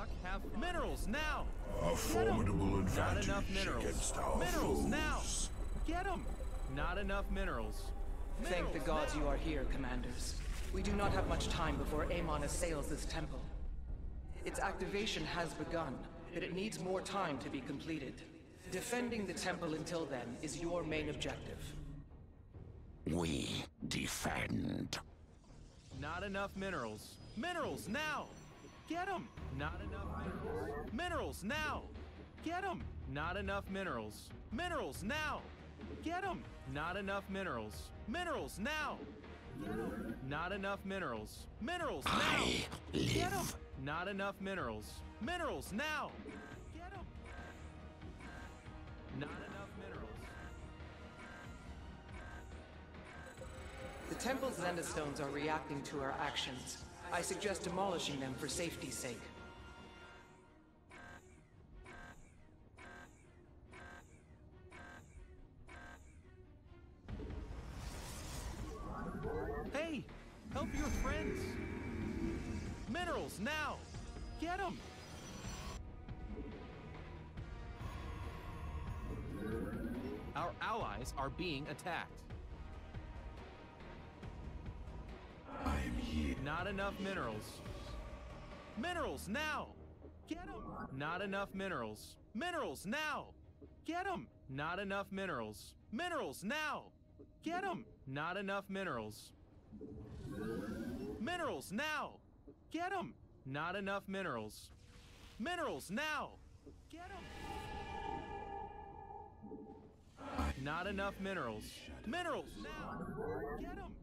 luck, have minerals now. A formidable Not advantage enough minerals. against our minerals foes. now. Get them. Not enough minerals. Thank the gods now. you are here, commanders. We do not have much time before Amon assails this temple. Its activation has begun, but it needs more time to be completed. Defending the temple until then is your main objective. We defend. Not enough minerals. Minerals now. Get them. Not enough minerals. Minerals now. Get them. Not enough minerals. Minerals now. Get them. Not enough minerals. Minerals now. Not enough minerals. Minerals now. I Get 'em. live. Not enough minerals. Minerals now. Get 'em. Not enough minerals. The temple's Zenith stones are reacting to our actions. I suggest demolishing them for safety's sake. Hey, help your friends. Minerals now. Get them. Our allies are being attacked. Not enough minerals. Minerals now. Get them. Not enough minerals. Minerals now. Get them. Not enough minerals. Minerals now. Get them. Not enough minerals. Minerals now. Get them. Not enough minerals. Minerals now. Get them. Not enough minerals. Minerals now. Get them.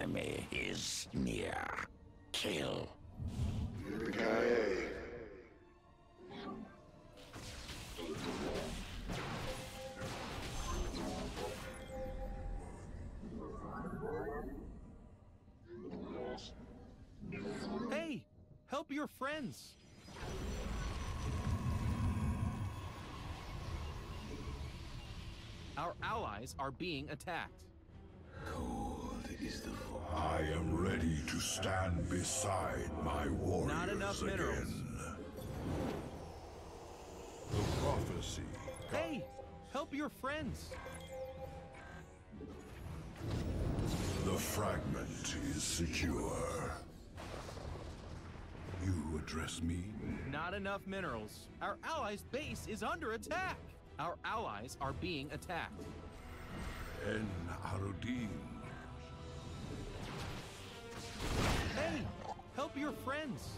Enemy is near. Kill. Okay. Hey, help your friends. Our allies are being attacked. Cold the. I am ready to stand beside my warriors Not enough minerals. again. The prophecy. Hey, help your friends. The fragment is secure. You address me? Not enough minerals. Our allies' base is under attack. Our allies are being attacked. En Arudin. Hey, help your friends.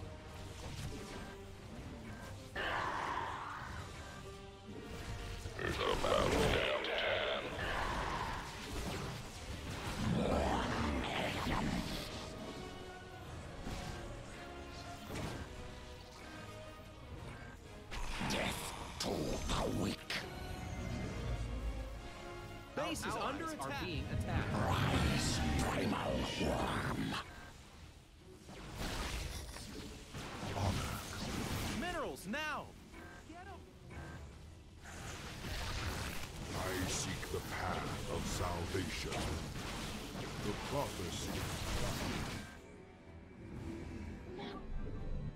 Death to the weak. Base is under attack. Are being attacked. Rise, primal worm.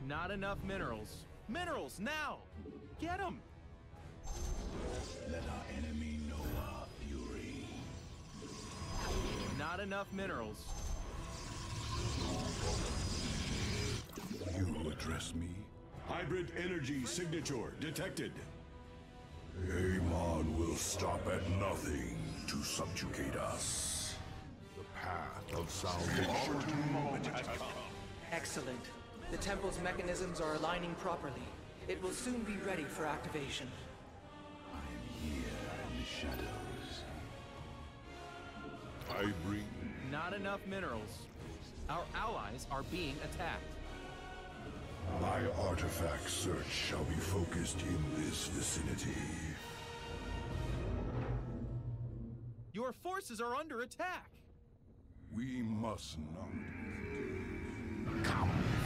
Not enough minerals. Minerals now. Get them. Let our enemy know our fury. Not enough minerals. You address me? Hybrid energy signature detected. Amon will stop at nothing to subjugate us. The path of salvation. moment has come. Excellent. The temple's mechanisms are aligning properly. It will soon be ready for activation. I am here in the shadows. I bring Not enough minerals. Our allies are being attacked. my artifact search shall be focused in this vicinity. Your forces are under attack. We must not.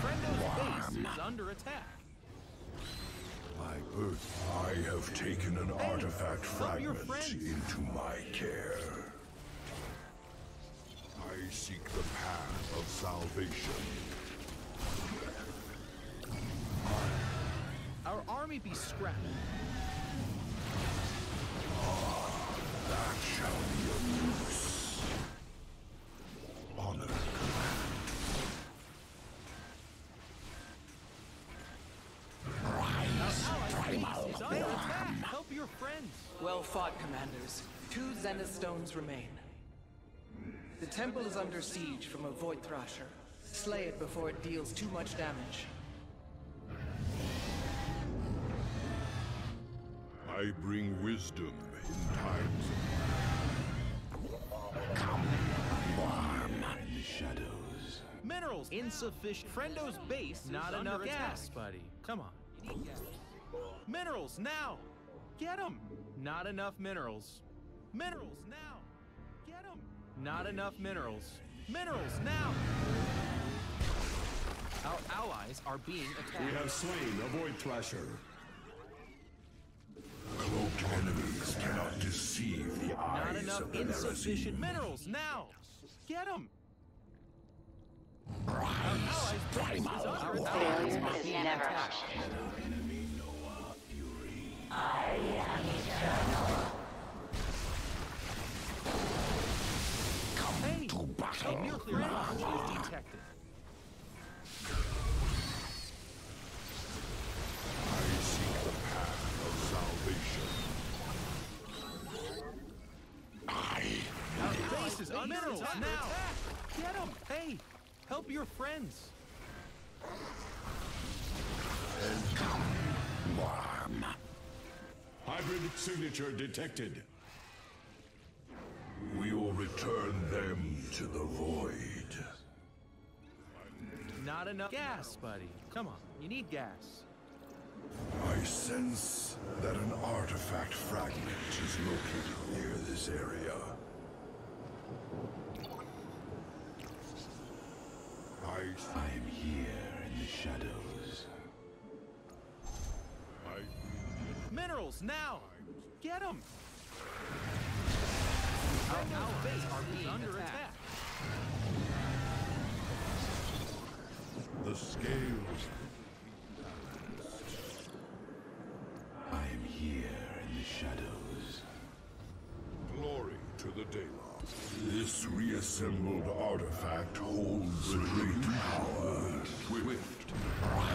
Frendo's base is under attack. My birth. I have taken an artifact fragment into my care. I seek the path of salvation. Our army be scrapped. Ah, that shall be use. Honor. Allied base is under attack. Help your friends. Well fought, commanders. Two Zenith stones remain. The temple is under siege from a Void Thrasher. Slay it before it deals too much damage. I bring wisdom in times In shadows. Minerals insufficient. Frendo's base not enough gas, buddy. Come on. You need gas. Minerals now. Get them. Not enough minerals. Minerals now. Get them. Not enough minerals. Minerals now. Our allies are being attacked. We have slain a Void Thrasher. cloaked enemies cannot deceive the Not eyes enough of the insufficient Nerazim. minerals now. Get them. Base is under attack. Failure is never optional. Hey, To battle. a nuclear is detected. I seek the path of salvation. Our base is under minerals now. Get them. Hey, help your friends. Worm. Hybrid signature detected. We will return them to the void. Not enough gas, buddy. Come on, you need gas. I sense that an artifact fragment is located near this area. I, I am here in the shadows. I, Minerals now. Get them. Our allies are being under attack. the scales. This reassembled artifact holds great power. Swift. I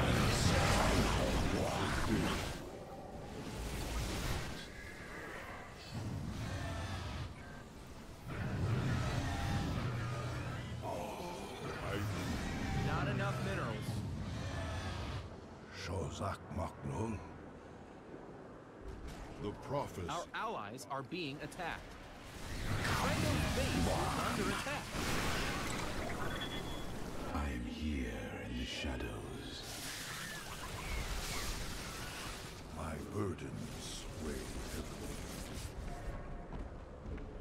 Not enough minerals. Shozak Maknul. The prophecy. Our allies are being attacked. Frendo's base is under attack. I am here in the shadows. My burdens weigh heavily.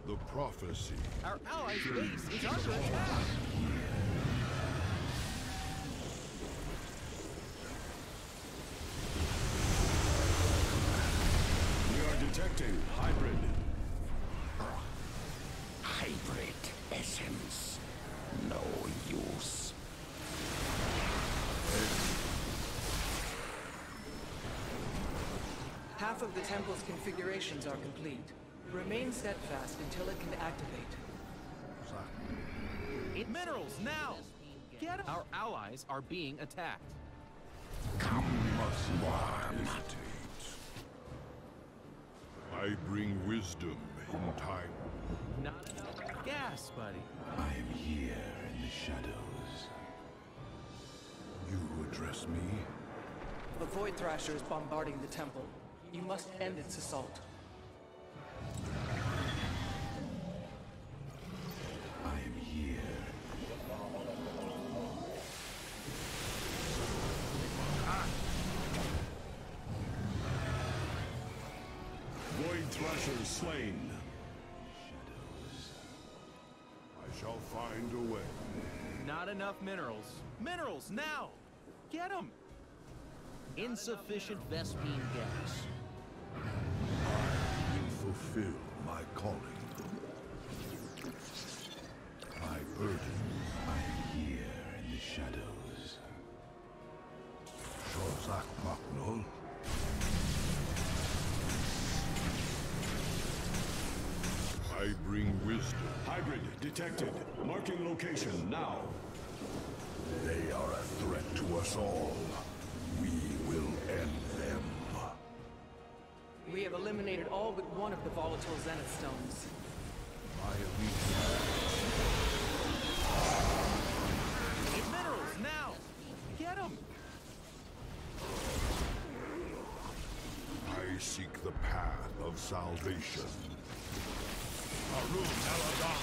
The prophecy. Our allies' base is under attack. We are detecting. Hybrid of the temple's configurations are complete. Remain steadfast until it can activate. It minerals now. Get 'em. Our allies are being attacked. must not. I bring wisdom in time. Not enough gas, buddy. I am here in the shadows. You address me? The Void Thrasher is bombarding the temple. You must end its assault. I am here. Void Thrasher slain. I shall find a way. Not enough minerals. Minerals, now! Get them! Insufficient Vespene gas. Will fulfill my calling. My burden, Here in the shadows. Shozak Maknol. I bring wisdom. Hybrid detected. Marking location now. They are a threat to us all. We will end them. We have eliminated all but one of the volatile zenith stones. My allegiance. Minerals, now! Get them! I seek the path of salvation. Harun Aladan.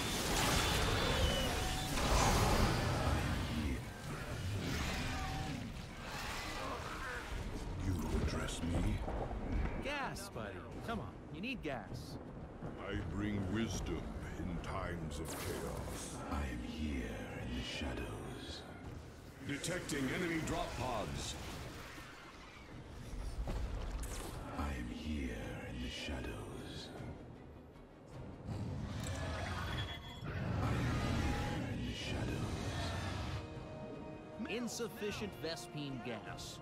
You address me. Gas, buddy. Come you need gas. I bring wisdom in times of chaos. I am here in the shadows. Detecting enemy drop pods. I am here in the shadows. I am here in the shadows. Insufficient Vespene gas.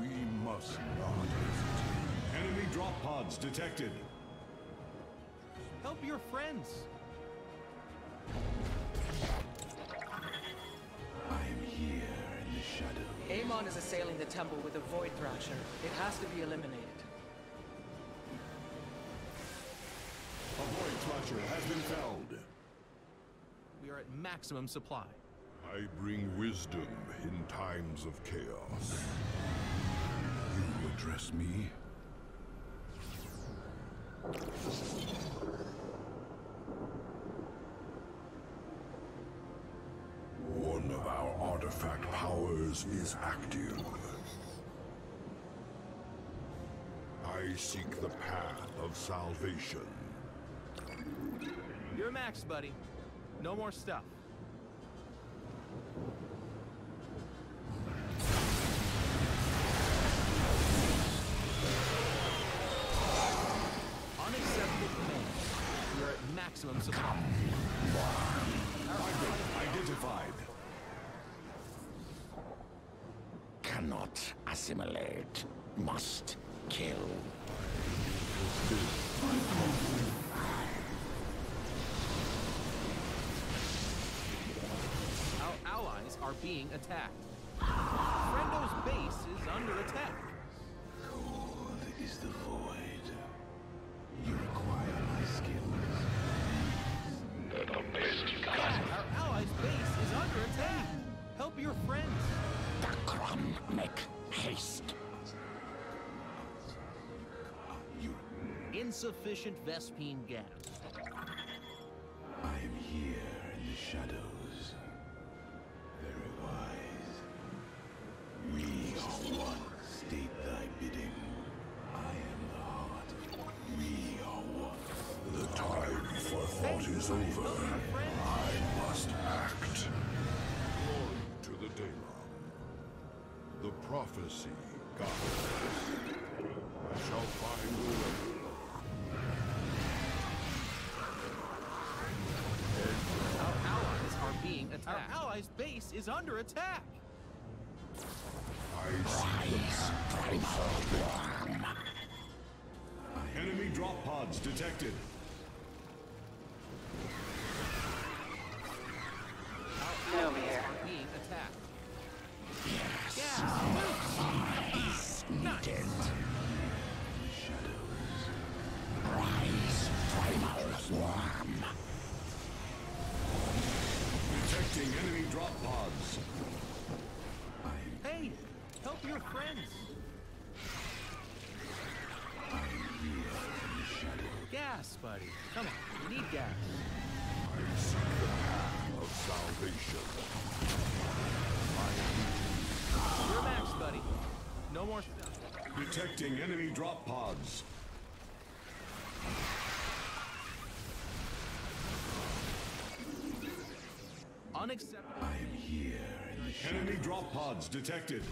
We must not hesitate. Enemy drop pods detected. Help your friends. I am here in the shadows. Amon is assailing the temple with a Void Thrasher. It has to be eliminated. A void thrasher has been felled. We are at maximum supply. I bring wisdom in times of chaos. You address me? One of our artifact is active. I seek the path of salvation. You're max, buddy. No more stuff. Unacceptable command. Are at maximum supply. Hybrid identified. Cannot assimilate. Must kill. Our allies are being attacked. Frendo's base is under attack. Cold is the void. Haste. Insufficient Vespene gas. Our allies' base is under attack. I seek the path of salvation. Enemy drop pods detected. Enemy. Hey, help your friends. Gas, buddy. Come on, we need gas. I seek the path of salvation. You're max, buddy. No more stuff. Detecting enemy drop pods. Unacceptable. Enemy drop pods detected.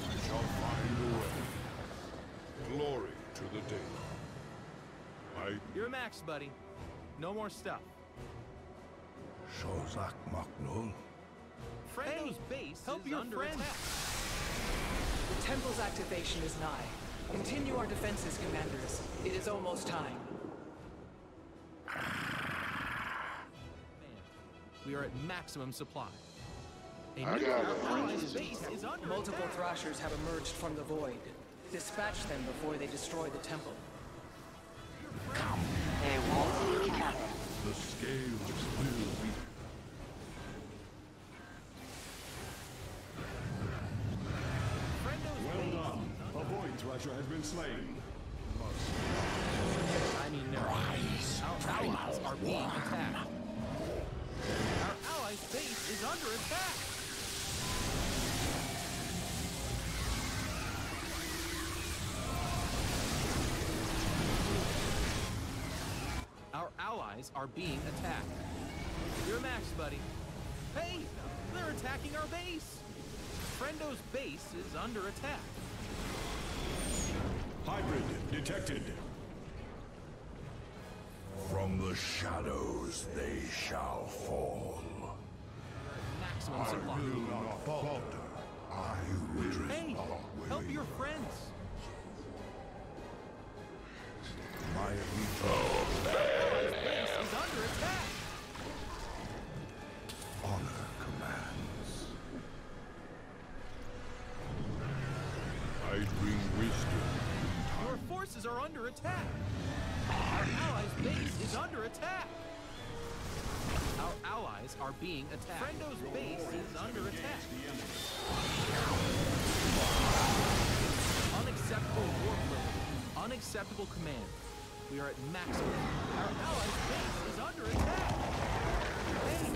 We shall find a way. Glory to the Daelaam. You're max, buddy. No more stuff. Shozak Maknul. Frendo's base help is your under friend. attack. The temple's activation is nigh. Continue our defenses, commanders. It is almost time. We are at maximum supply. A I got it. base is under Multiple attack. Thrashers have emerged from the void. Dispatch them before they destroy the temple. They won't be captured. the scales will be Frendo's Well base. done. A Void Thrasher has been slain. I mean, no. Our allies are being attacked. Our allies' base is under attack. Our allies are being attacked. You're max, buddy. Hey, they're attacking our base. Frendo's base is under attack. Hybrid detected. From the shadows they shall fall. Maximum I will not falter. I will Hey, not help your friends. Allies are being attacked. Frendo's base is under attack. Unacceptable warp Unacceptable command. We are at maximum. Our allies' base is under attack. Hey,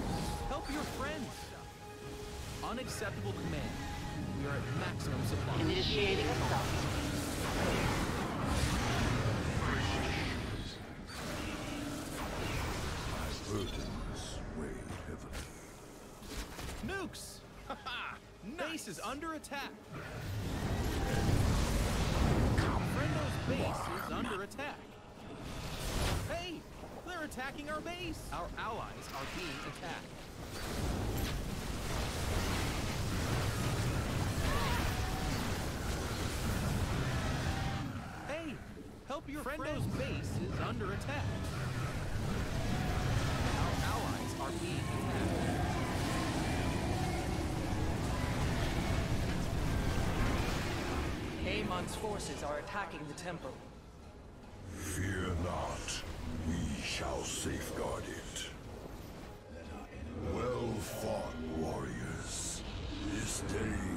help your friends. Unacceptable command. We are at maximum supply. Initiating assault. Base is under attack. Frendo's base is under attack. Hey! They're attacking our base! Our allies are being attacked. Hey! Help your Frendo's base is under attack. Our allies are being attacked. Agamemnon's forces are attacking the temple. Fear not. We shall safeguard it. Well fought, warriors. This day